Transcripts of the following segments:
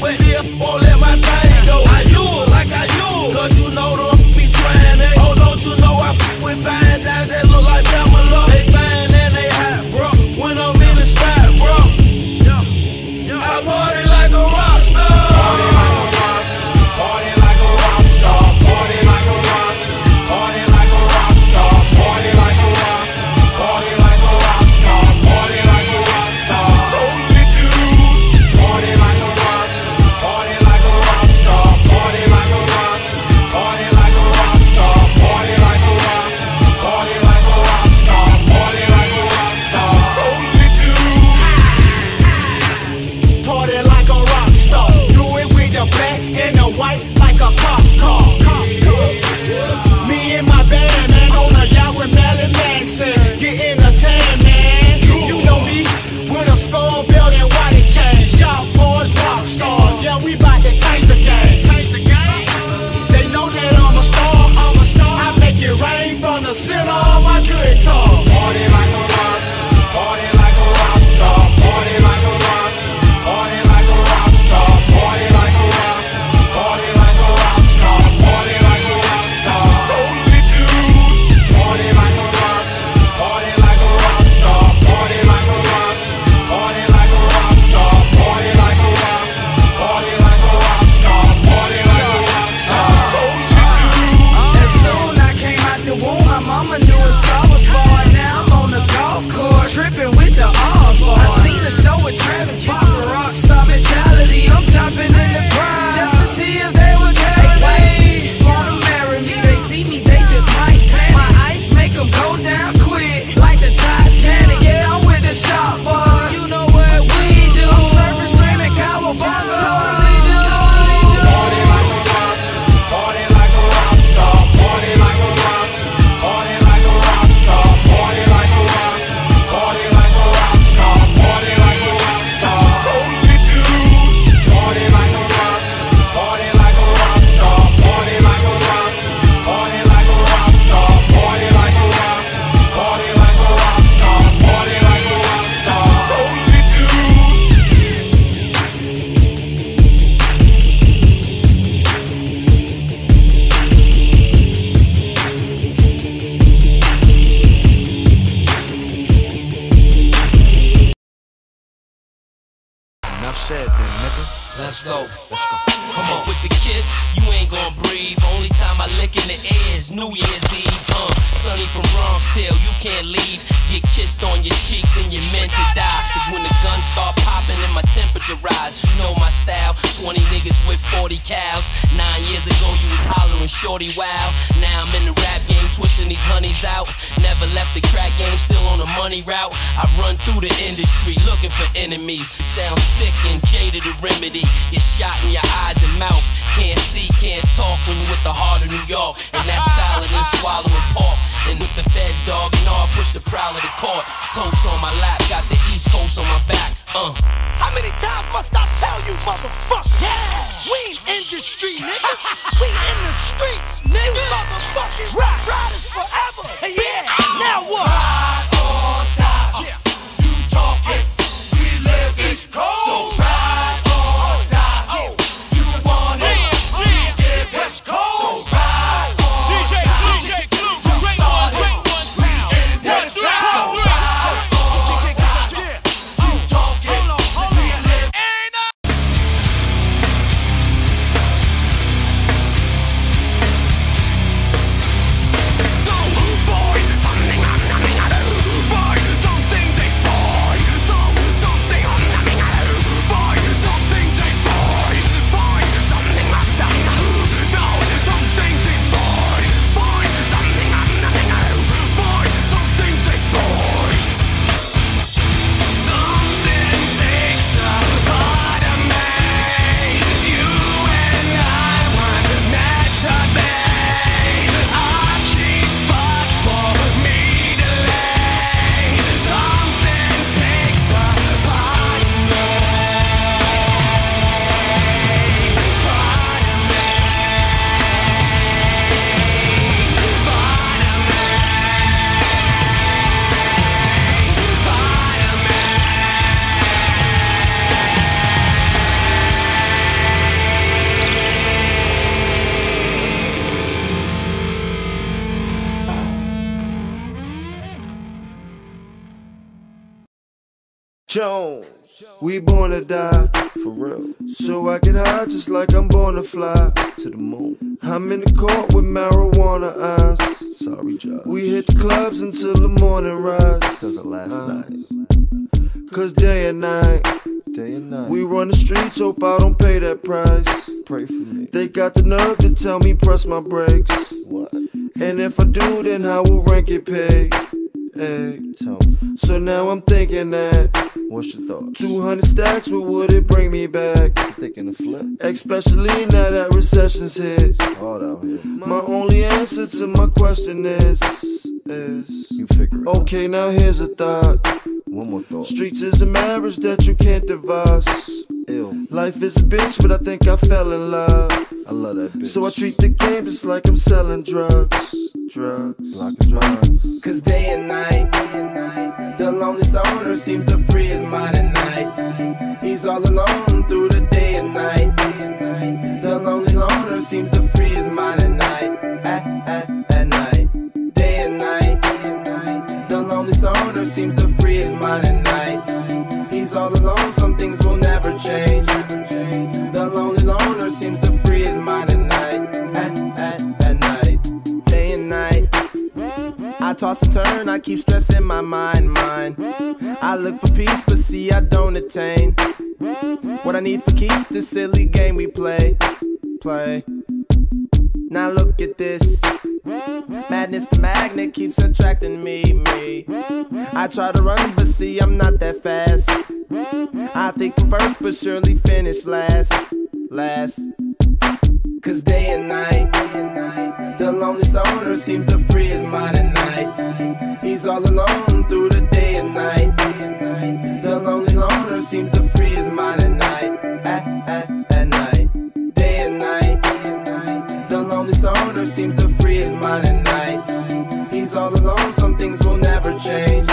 wet, yeah. gyroscope Let's go. Let's go. Come on. With the kiss, you ain't gonna breathe. Only time I lick in the air is New Year's you can't leave. Get kissed on your cheek, then you're meant to die. Cause when the guns start popping and my temperature rise, you know my style. 20 niggas with 40 cows. Nine years ago, you was hollering shorty wow. Now I'm in the rap game, twisting these honeys out. Never left the crack game, still on the money route. I run through the industry looking for enemies. Sound sick and jaded to remedy. Get shot in your eyes and mouth. Can't see, can't talk when you with the heart of New York. And that's fouler than swallowing pork. And with the feds, dog, know I push the prowl of the court. Toast on my lap, got the East Coast on my back. Uh. How many times must I tell you, motherfucker? Yeah! We industry niggas. we in the streets, niggas. You motherfucking rap riders forever. Hey, yeah. Now what? Ride Jones. We born to die, for real. So I get high just like I'm born to fly to the moon. I'm in the court with marijuana eyes. Sorry, Josh. We hit the clubs until the morning rise. Cause of last uh-huh. night. Cause day and night. Day and night. We run the streets, hope I don't pay that price. Pray for me. They got the nerve to tell me press my brakes. What? And if I do, then I will rank it paid? Mm-hmm. Hey, tell. So now I'm thinking that. What's your thought? 200 stacks, what would it bring me back? Thinking of flip. Especially now that recession's hit. Hard out here. My only answer to my question is. Is. You figure it Okay, now here's a thought. One more thought. Streets is a marriage that you can't divorce. Ill. Life is a bitch, but I think I fell in love. I love that bitch. So I treat the game just like I'm selling drugs. Drugs, like it's mine. Cause day and night, the lonely stoner seems to free his mind at night. He's all alone through the day and night. The lonely loner seems to free his mind at night. At, at, day and night. I toss and turn, I keep stressing my mind, mind. I look for peace, but see, I don't attain. What I need for keeps this silly game we play, play. Now look at this. Madness, the magnet keeps attracting me, me. I try to run, but see, I'm not that fast. I think I'm first, but surely finish last, last. Cause day and night, the lonely stoner seems to free his mind at night. He's all alone through the day and night. The lonely loner seems to free his mind at night. At, at, night, day and night. The lonely stoner seems to free his mind at night. He's all alone, some things will never change.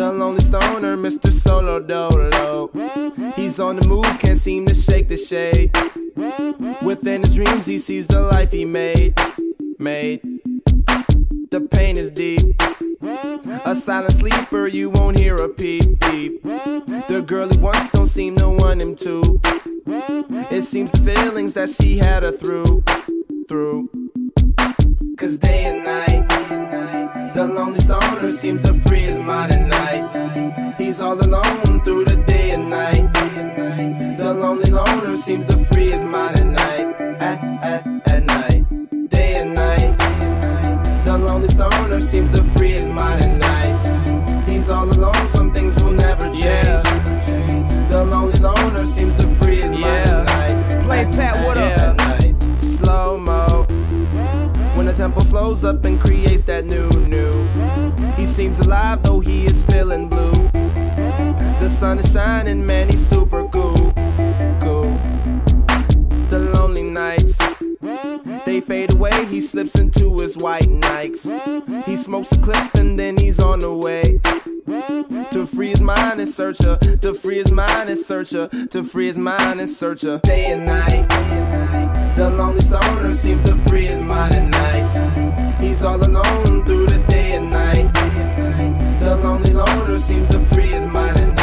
The lonely stoner, Mr. Solo Dolo. He's on the move, can't seem to shake the shade. Within his dreams, he sees the life he made. Made. The pain is deep. A silent sleeper, you won't hear a peep peep. The girl he wants don't seem to want him to. It seems the feelings that she had her through, through. Cause day and night, the lonely stoner seems to free his mind at night. He's all alone through the day and night. The lonely loner seems to free his mind at night. At, at, at night, day and night. The lonely stoner seems to free his mind at night. He's all alone, some things will never change. The lonely loner seems to free his mind at night. Play Pat, what up? At night, slow mo. When the tempo slows up and creates that new, new. Seems alive though he is feeling blue. The sun is shining, man, he's super cool. Cool. The lonely nights. They fade away, he slips into his white Nikes. He smokes a clip and then he's on the way. To free his mind and searcher, to free his mind and searcher, to free his mind and searcher. Day and night, the lonely stoner seems to free his mind at night. He's all alone through the day and night. Lonely loner seems to free his mind at,